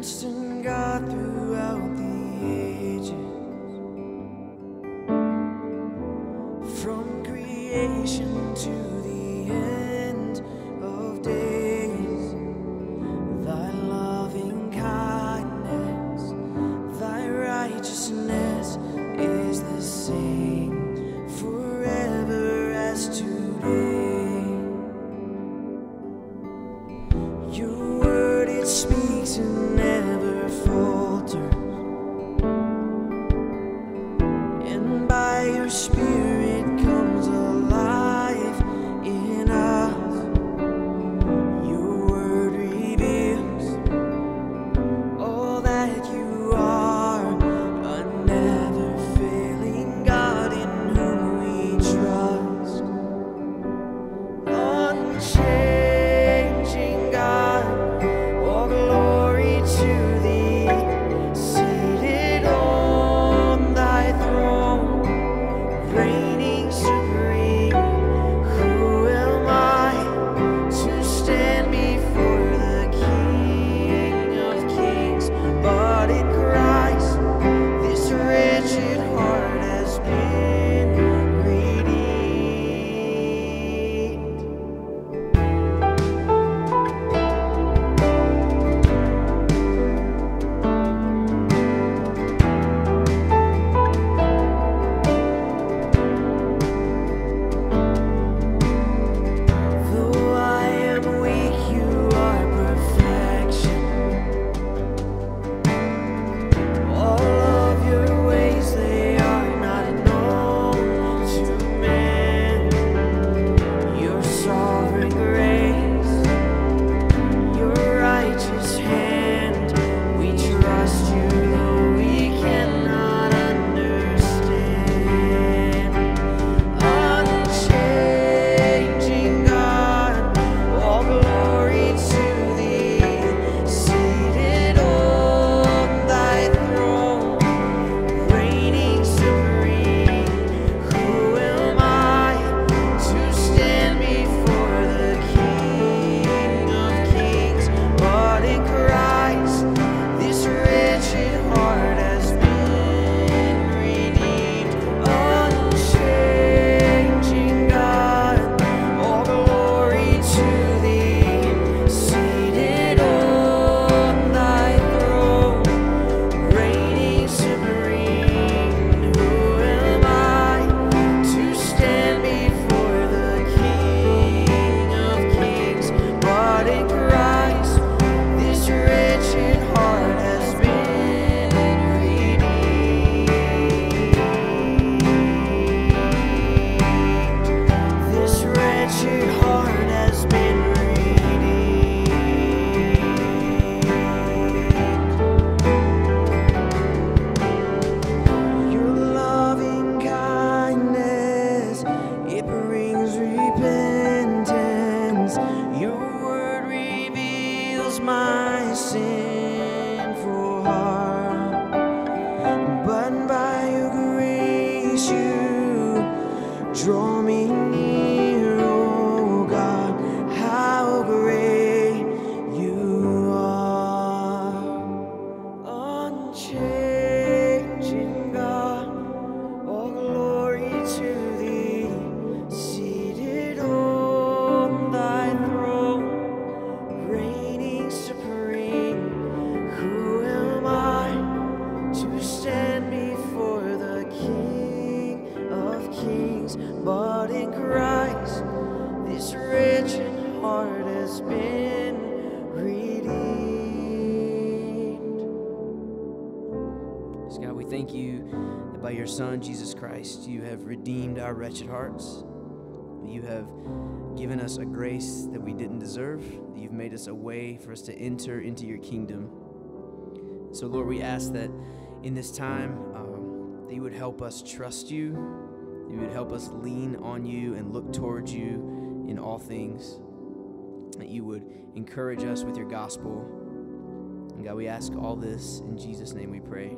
constant God throughout the ages, from creation to the end of days. Thy loving kindness, Thy righteousness is the same forever as today. speak. by your Son, Jesus Christ, you have redeemed our wretched hearts. You have given us a grace that we didn't deserve. You've made us a way for us to enter into your kingdom. So, Lord, we ask that in this time, um, that you would help us trust you, you would help us lean on you and look towards you in all things, that you would encourage us with your gospel. And God, we ask all this in Jesus' name we pray.